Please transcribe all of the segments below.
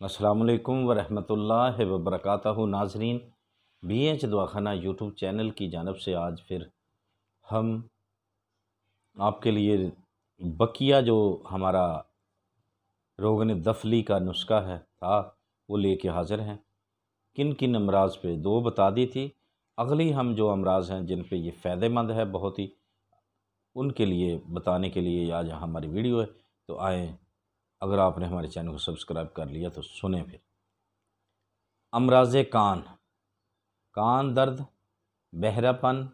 अस्सलाम वालेकुम वरहमतुल्लाहि वबरकातुहू नाजरीन। बी एच दवाखाना यूट्यूब चैनल की जानब से आज फिर हम आपके लिए बकिया जो हमारा रोगन दफली का नुस्खा है, था, वो लेके हाज़िर हैं। किन किन अमराज पे? दो बता दी थी। अगली हम जो अमराज हैं, जिन पे ये फ़ायदेमंद है बहुत ही, उनके लिए, बताने के लिए आज हमारी वीडियो है। तो आए अगर आपने हमारे चैनल को सब्सक्राइब कर लिया तो सुने फिर। अमराज कान। कान दर्द, बहरापन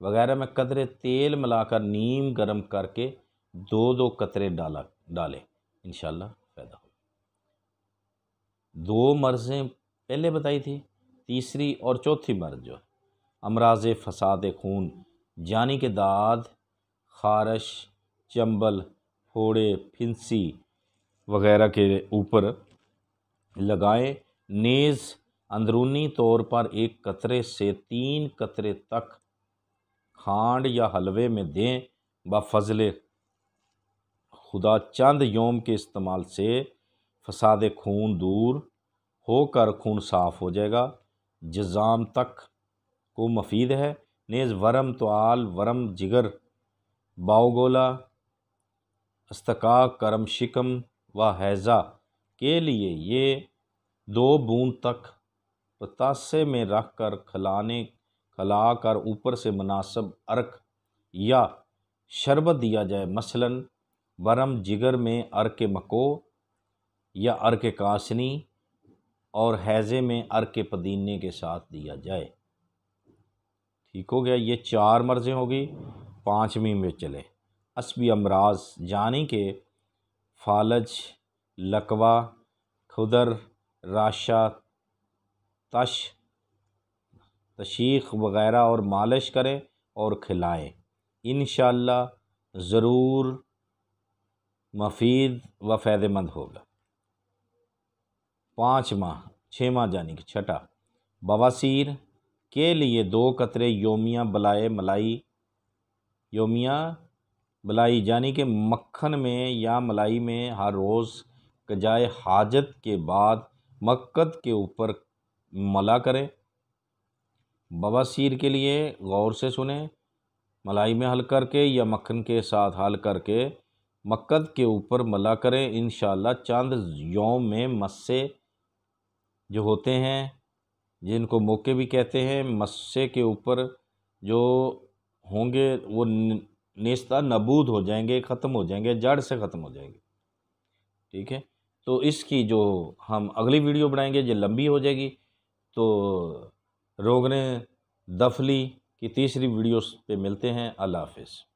वगैरह में कतरे तेल मिलाकर नीम गर्म करके दो दो कतरे डाला, डालें इन फ़ायदा हो दो मर्ज़ें पहले बताई थी, तीसरी और चौथी मर्ज जो है। अमराज फसाद खून, जानी के दाद, खारश, चंबल, फोड़े, फिंसी वगैरह के ऊपर लगाएँ। नेज़ अंदरूनी तौर पर एक कतरे से तीन कतरे तक खांड या हलवे में दें। ब फजल खुदा चंद योम के इस्तेमाल से फसाद खून दूर होकर खून साफ़ हो जाएगा। जजाम तक को मफीद है। नेज़ वरम तोआल वरम जिगर, बाओगोला, अस्तका, करम शिकम व हैज़ा के लिए ये दो बूंद तक पतासे में रख कर खिलाने खला कर ऊपर से मुनासब अर्क या शरबत दिया जाए। मसलन बरम जिगर में अर्क मको या अर्क कासनी और हैज़े में अर्क पदीने के साथ दिया जाए। ठीक हो गया, ये चार मर्ज़ें होगी, पाँचवीं में चले। असबी अमराज जानी के फालज, लकवा, खुदर, राशा, तश, तशीख वगैरह और मालिश करें और खिलाएँ। इन ज़रूर मफीद व फ़ायदेमंद होगा। पाँच माह, छः माह जानी कि छठा। बवासीर के लिए दो कतरे योमिया बलाए मलाई, योमिया मलाई, यानी कि मक्खन में या मलाई में हर रोज़ कजाए हाजत के बाद मक्कत के ऊपर मला करें। बवासीर के लिए गौर से सुने। मलाई में हल करके या मक्खन के साथ हल करके मक्कत के ऊपर मला करें। इन चंद योम में मस्से जो होते हैं, जिनको मौके भी कहते हैं, मस्से के ऊपर जो होंगे, वो नेस्ता नबूद हो जाएँगे, ख़त्म हो जाएँगे, जड़ से ख़त्म हो जाएँगे। ठीक है? तो इसकी जो हम अगली वीडियो बनाएँगे जो लंबी हो जाएगी। तो रोगने, दफली की तीसरी वीडियो पे मिलते हैं। अल्लाह हाफिज़।